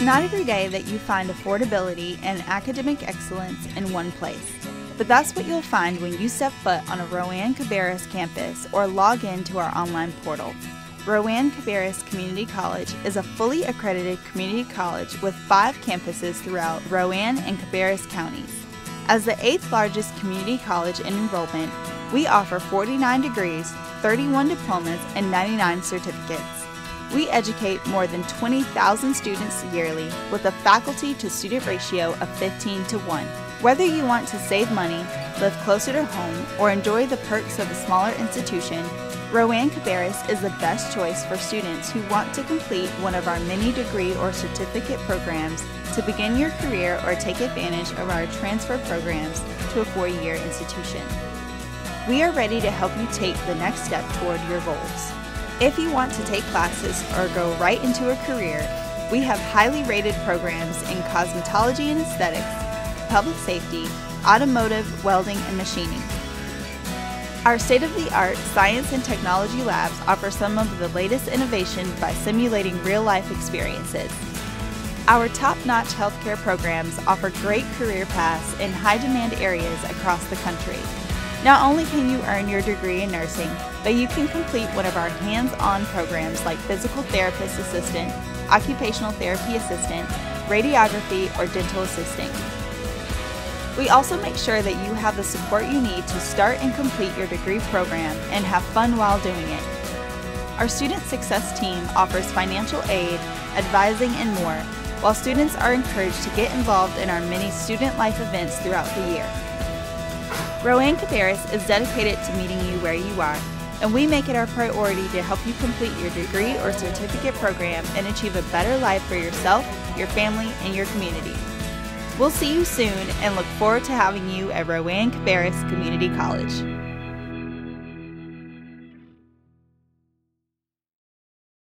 It's not every day that you find affordability and academic excellence in one place. But that's what you'll find when you step foot on a Rowan Cabarrus campus or log in to our online portal. Rowan Cabarrus Community College is a fully accredited community college with five campuses throughout Rowan and Cabarrus counties. As the eighth largest community college in enrollment, we offer 49 degrees, 31 diplomas, and 99 certificates. We educate more than 20,000 students yearly with a faculty to student ratio of 15 to 1. Whether you want to save money, live closer to home, or enjoy the perks of a smaller institution, Rowan Cabarrus is the best choice for students who want to complete one of our many degree or certificate programs to begin your career or take advantage of our transfer programs to a four-year institution. We are ready to help you take the next step toward your goals. If you want to take classes or go right into a career, we have highly rated programs in cosmetology and aesthetics, public safety, automotive, welding, and machining. Our state of the art science and technology labs offer some of the latest innovation by simulating real life experiences. Our top notch healthcare programs offer great career paths in high demand areas across the country. Not only can you earn your degree in nursing, but you can complete one of our hands-on programs like physical therapist assistant, occupational therapy assistant, radiography, or dental assisting. We also make sure that you have the support you need to start and complete your degree program and have fun while doing it. Our Student Success Team offers financial aid, advising, and more, while students are encouraged to get involved in our many student life events throughout the year. Rowan Cabarrus is dedicated to meeting you where you are, and we make it our priority to help you complete your degree or certificate program and achieve a better life for yourself, your family, and your community. We'll see you soon and look forward to having you at Rowan Cabarrus Community College.